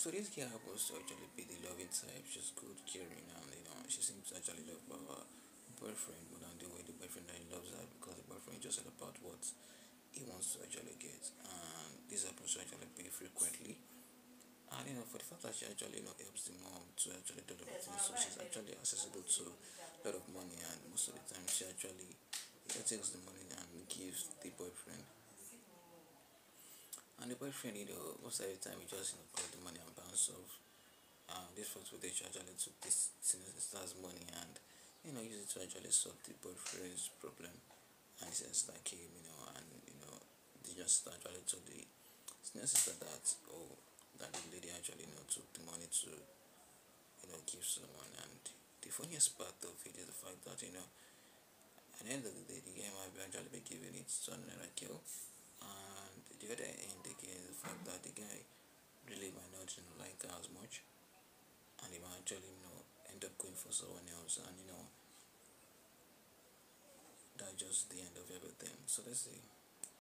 So this girl happens to actually be the loving type. She's good, caring, and you know she seems to actually love her boyfriend more than the way the boyfriend loves her because the boyfriend just said about what he wants to actually get, and this happens to actually be frequently. And you know, for the fact that she actually you know helps the mom to actually do everything, so she's actually accessible to a lot of money, and most of the time she actually takes the money and gives the boyfriend. And the boyfriend, you know, most of the time he just you know collect the money off. Uh, this first footage actually took this sister's money and you know use it to actually solve the boyfriend's problem. And says like him, you know, and you know, they just actually told the senior sister that oh that the lady actually you know took the money to you know give someone and the funniest part of it is the fact that you know at the end of the day the guy might be actually be giving it to another girl and the other end again is the fact that the guy really might not you know like her as much and he might actually you know for someone else and you know that's just the end of everything. So let's see